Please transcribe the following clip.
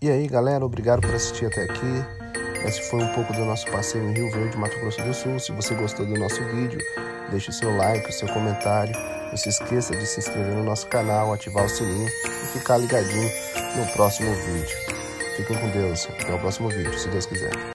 E aí, galera, obrigado por assistir até aqui. Esse foi um pouco do nosso passeio em Rio Verde, Mato Grosso do Sul. Se você gostou do nosso vídeo, deixe seu like, o seu comentário. Não se esqueça de se inscrever no nosso canal, ativar o sininho e ficar ligadinho no próximo vídeo. Fiquem com Deus. Até o próximo vídeo, se Deus quiser.